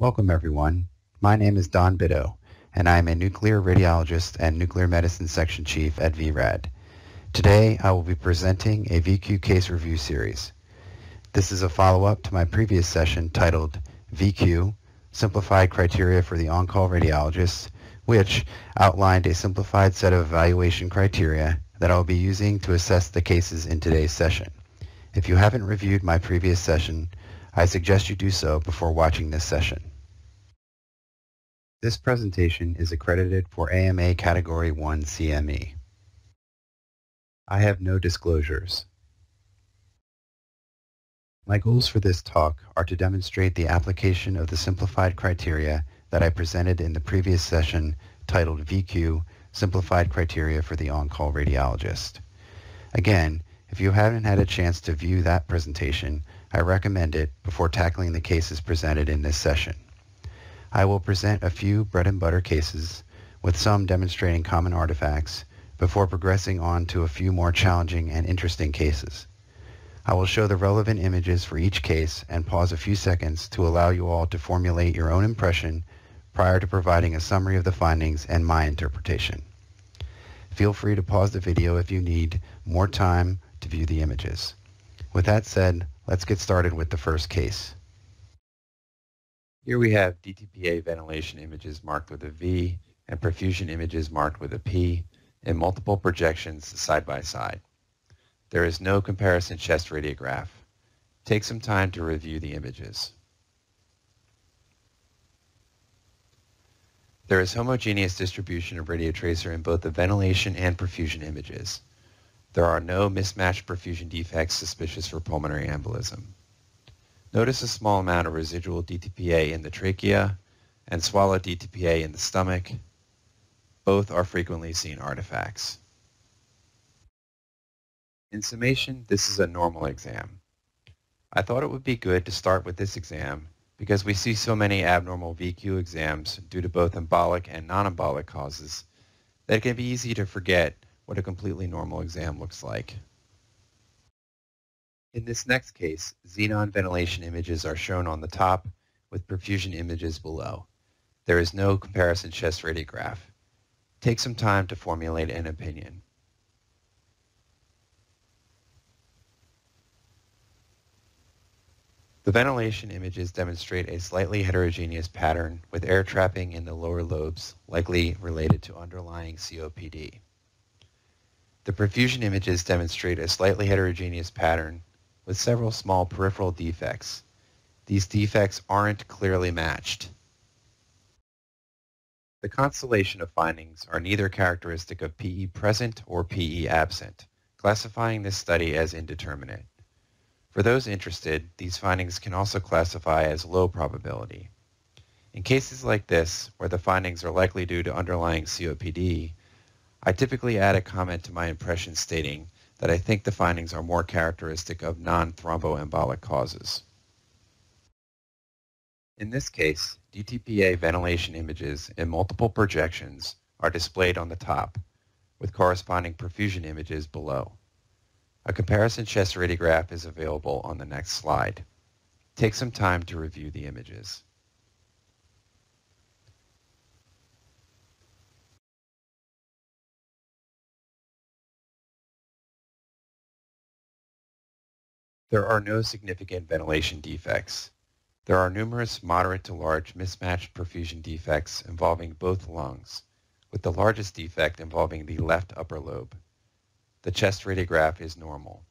Welcome everyone. My name is Don Bitto, and I am a nuclear radiologist and nuclear medicine section chief at VRAD. Today I will be presenting a VQ case review series. This is a follow-up to my previous session titled VQ, Simplified Criteria for the On-Call Radiologist, which outlined a simplified set of evaluation criteria that I will be using to assess the cases in today's session. If you haven't reviewed my previous session, I suggest you do so before watching this session. This presentation is accredited for AMA Category 1 CME. I have no disclosures. My goals for this talk are to demonstrate the application of the simplified criteria that I presented in the previous session titled VQ, Simplified Criteria for the On-Call Radiologist. Again, if you haven't had a chance to view that presentation, I recommend it before tackling the cases presented in this session. I will present a few bread and butter cases, with some demonstrating common artifacts, before progressing on to a few more challenging and interesting cases. I will show the relevant images for each case and pause a few seconds to allow you all to formulate your own impression prior to providing a summary of the findings and my interpretation. Feel free to pause the video if you need more time to view the images. With that said, let's get started with the first case. Here we have DTPA ventilation images marked with a V and perfusion images marked with a P in multiple projections side by side. There is no comparison chest radiograph. Take some time to review the images. There is homogeneous distribution of radiotracer in both the ventilation and perfusion images. There are no mismatched perfusion defects suspicious for pulmonary embolism. Notice a small amount of residual DTPA in the trachea and swallow DTPA in the stomach both are frequently seen artifacts. In summation, this is a normal exam. I thought it would be good to start with this exam because we see so many abnormal VQ exams due to both embolic and non-embolic causes that it can be easy to forget what a completely normal exam looks like. In this next case, xenon ventilation images are shown on the top with perfusion images below. There is no comparison chest radiograph. Take some time to formulate an opinion. The ventilation images demonstrate a slightly heterogeneous pattern with air trapping in the lower lobes, likely related to underlying COPD. The perfusion images demonstrate a slightly heterogeneous pattern with several small peripheral defects. These defects aren't clearly matched. The constellation of findings are neither characteristic of PE present or PE absent, classifying this study as indeterminate. For those interested, these findings can also classify as low probability. In cases like this, where the findings are likely due to underlying COPD, I typically add a comment to my impression stating that I think the findings are more characteristic of non-thromboembolic causes. In this case, DTPA ventilation images in multiple projections are displayed on the top, with corresponding perfusion images below. A comparison chest radiograph is available on the next slide. Take some time to review the images. There are no significant ventilation defects. There are numerous moderate to large mismatched perfusion defects involving both lungs, with the largest defect involving the left upper lobe. The chest radiograph is normal.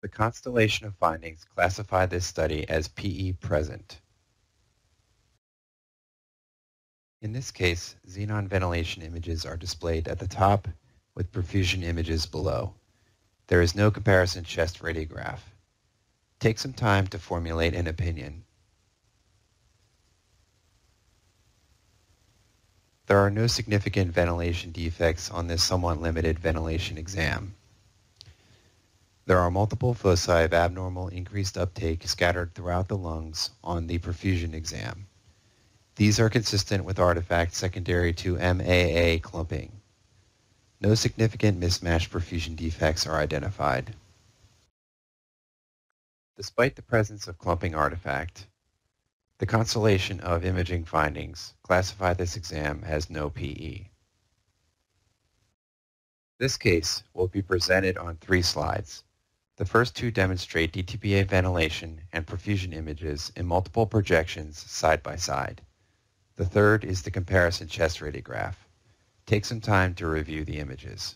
The constellation of findings classify this study as PE present. In this case, xenon ventilation images are displayed at the top with perfusion images below. There is no comparison chest radiograph. Take some time to formulate an opinion. There are no significant ventilation defects on this somewhat limited ventilation exam. There are multiple foci of abnormal increased uptake scattered throughout the lungs on the perfusion exam. These are consistent with artifacts secondary to MAA clumping. No significant mismatch perfusion defects are identified. Despite the presence of clumping artifact, The constellation of imaging findings classify this exam as no PE. This case will be presented on three slides. The first two demonstrate DTPA ventilation and perfusion images in multiple projections side by side. The third is the comparison chest radiograph. Take some time to review the images.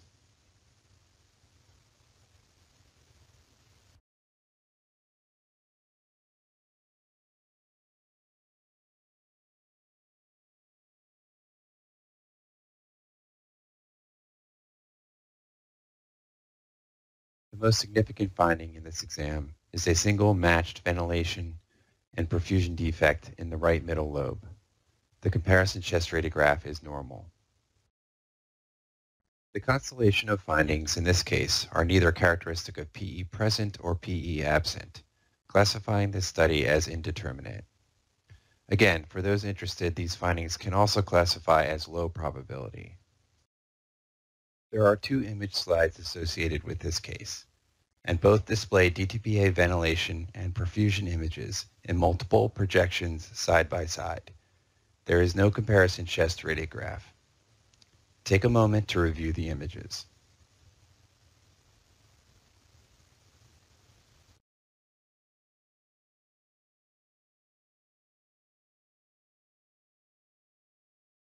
The most significant finding in this exam is a single matched ventilation and perfusion defect in the right middle lobe. The comparison chest radiograph is normal. The constellation of findings in this case are neither characteristic of PE present or PE absent, classifying this study as indeterminate. Again, for those interested, these findings can also classify as low probability. There are two image slides associated with this case, and both display DTPA ventilation and perfusion images in multiple projections side by side. There is no comparison chest radiograph. Take a moment to review the images.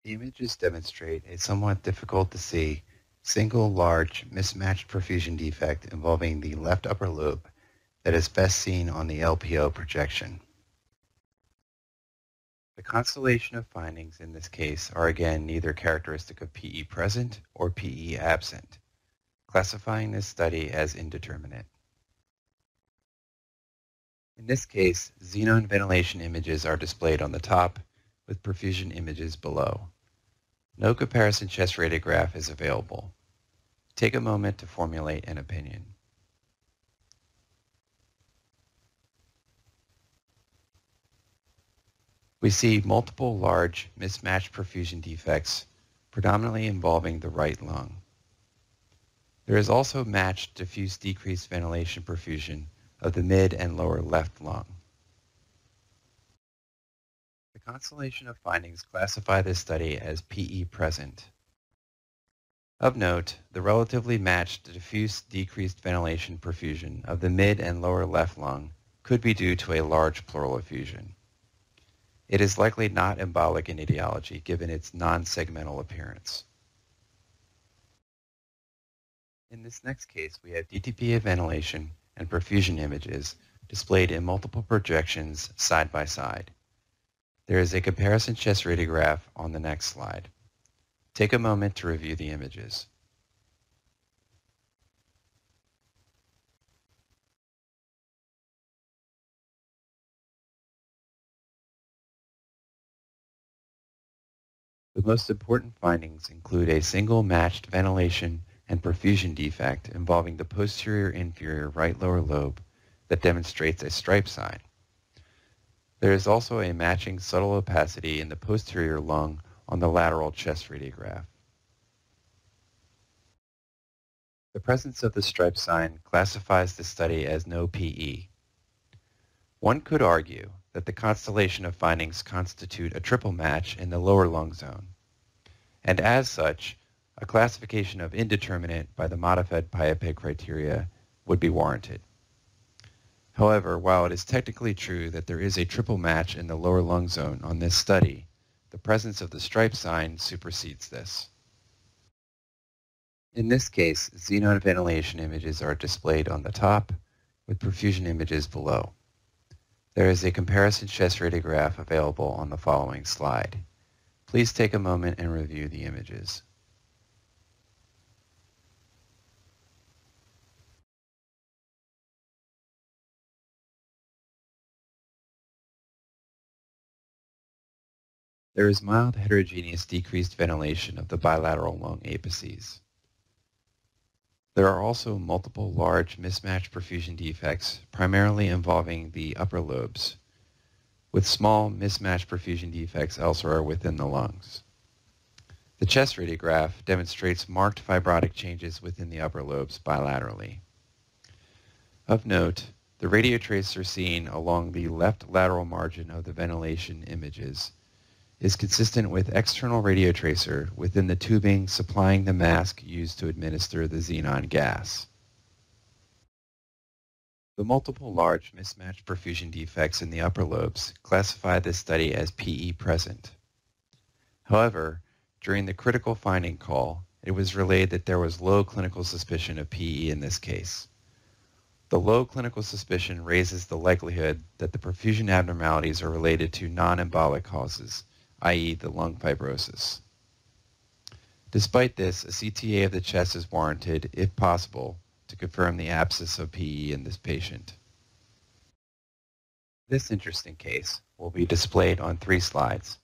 The images demonstrate a somewhat difficult to see single large mismatched perfusion defect involving the left upper lobe that is best seen on the LPO projection. The constellation of findings in this case are again neither characteristic of PE present or PE absent, classifying this study as indeterminate. In this case, xenon ventilation images are displayed on the top with perfusion images below. No comparison chest radiograph is available. Take a moment to formulate an opinion. We see multiple large mismatched perfusion defects, predominantly involving the right lung. There is also matched diffuse decreased ventilation perfusion of the mid and lower left lung. The constellation of findings classify this study as PE present. Of note, the relatively matched diffuse decreased ventilation perfusion of the mid and lower left lung could be due to a large pleural effusion. It is likely not embolic in etiology given its non-segmental appearance. In this next case, we have DTPA ventilation and perfusion images displayed in multiple projections side by side. There is a comparison chest radiograph on the next slide. Take a moment to review the images. The most important findings include a single matched ventilation and perfusion defect involving the posterior inferior right lower lobe that demonstrates a stripe sign. There is also a matching subtle opacity in the posterior lung on the lateral chest radiograph. The presence of the stripe sign classifies the study as no PE. One could argue that the constellation of findings constitute a triple match in the lower lung zone, and as such, a classification of indeterminate by the modified PIOPED criteria would be warranted. However, while it is technically true that there is a triple match in the lower lung zone on this study, the presence of the stripe sign supersedes this. In this case, xenon ventilation images are displayed on the top with perfusion images below. There is a comparison chest radiograph available on the following slide. Please take a moment and review the images. There is mild heterogeneous decreased ventilation of the bilateral lung apices. There are also multiple large mismatched perfusion defects, primarily involving the upper lobes, with small mismatched perfusion defects elsewhere within the lungs. The chest radiograph demonstrates marked fibrotic changes within the upper lobes bilaterally. Of note, The radiotracer seen along the left lateral margin of the ventilation images is consistent with external radiotracer within the tubing supplying the mask used to administer the xenon gas. The multiple large mismatched perfusion defects in the upper lobes classify this study as PE present. However, during the critical finding call, it was relayed that there was low clinical suspicion of PE in this case. The low clinical suspicion raises the likelihood that the perfusion abnormalities are related to non-embolic causes, i.e. the lung fibrosis. Despite this, a CTA of the chest is warranted, if possible, to confirm the abscess of PE in this patient. This interesting case will be displayed on three slides.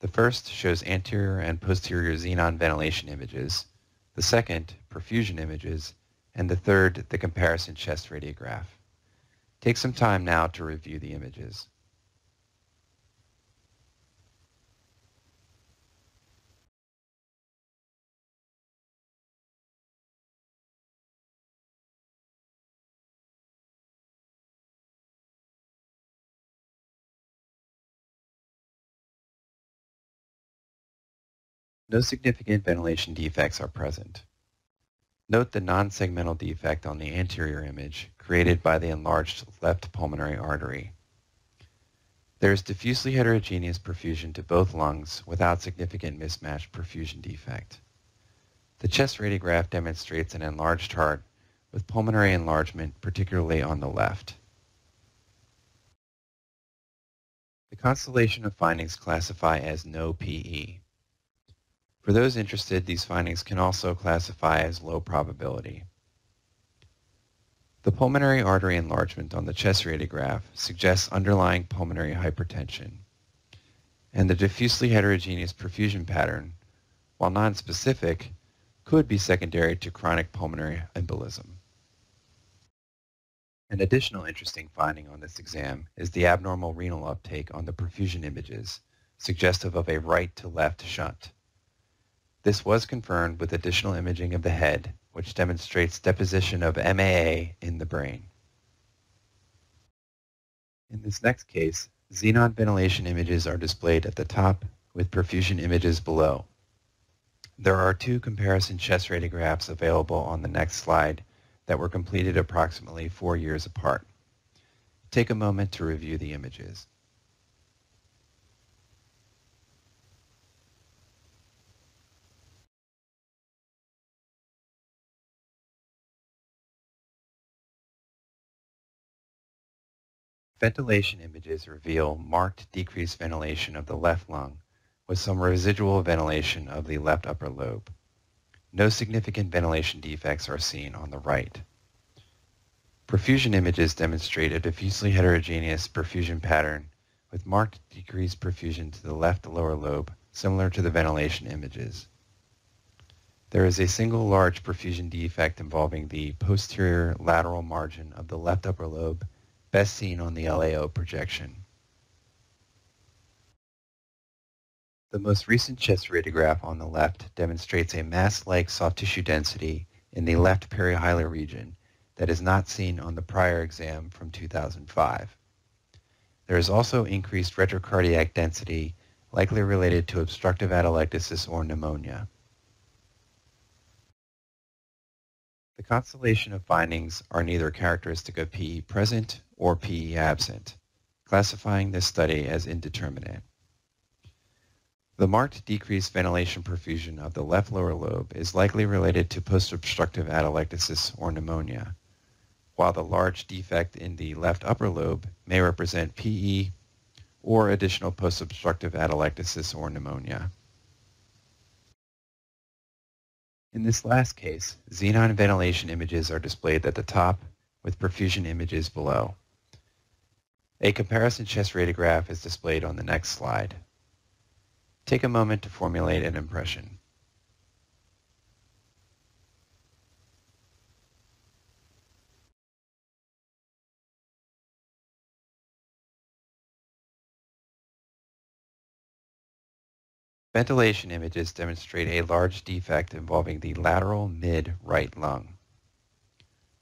The first shows anterior and posterior xenon ventilation images, the second, perfusion images, and the third, the comparison chest radiograph. Take some time now to review the images. No significant ventilation defects are present. Note the non-segmental defect on the anterior image created by the enlarged left pulmonary artery. There is diffusely heterogeneous perfusion to both lungs without significant mismatched perfusion defect. The chest radiograph demonstrates an enlarged heart with pulmonary enlargement, particularly on the left. The constellation of findings classify as no PE. For those interested, these findings can also classify as low probability. The pulmonary artery enlargement on the chest radiograph suggests underlying pulmonary hypertension, and the diffusely heterogeneous perfusion pattern, while nonspecific, could be secondary to chronic pulmonary embolism. An additional interesting finding on this exam is the abnormal renal uptake on the perfusion images, suggestive of a right to left shunt. This was confirmed with additional imaging of the head, which demonstrates deposition of MAA in the brain. In this next case, xenon ventilation images are displayed at the top with perfusion images below. There are two comparison chest radiographs available on the next slide that were completed approximately four years apart. Take a moment to review the images. Ventilation images reveal marked decreased ventilation of the left lung with some residual ventilation of the left upper lobe. No significant ventilation defects are seen on the right. Perfusion images demonstrate a diffusely heterogeneous perfusion pattern with marked decreased perfusion to the left lower lobe, similar to the ventilation images. There is a single large perfusion defect involving the posterior lateral margin of the left upper lobe best seen on the LAO projection. The most recent chest radiograph on the left demonstrates a mass-like soft tissue density in the left perihilar region that is not seen on the prior exam from 2005. There is also increased retrocardiac density likely related to obstructive atelectasis or pneumonia. The constellation of findings are neither characteristic of PE present or PE absent, classifying this study as indeterminate. The marked decreased ventilation perfusion of the left lower lobe is likely related to post-obstructive atelectasis or pneumonia, while the large defect in the left upper lobe may represent PE or additional post-obstructive atelectasis or pneumonia. In this last case, xenon ventilation images are displayed at the top with perfusion images below. A comparison chest radiograph is displayed on the next slide. Take a moment to formulate an impression. Ventilation images demonstrate a large defect involving the lateral mid right lung.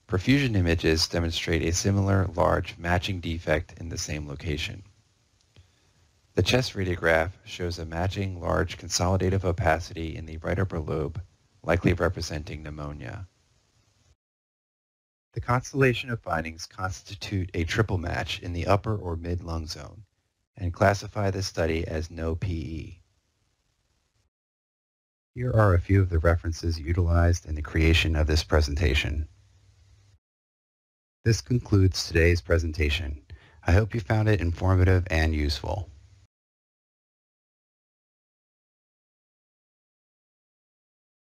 Perfusion images demonstrate a similar large matching defect in the same location. The chest radiograph shows a matching large consolidative opacity in the right upper lobe, likely representing pneumonia. The constellation of findings constitute a triple match in the upper or mid-lung zone and classify the study as no PE. Here are a few of the references utilized in the creation of this presentation. This concludes today's presentation. I hope you found it informative and useful.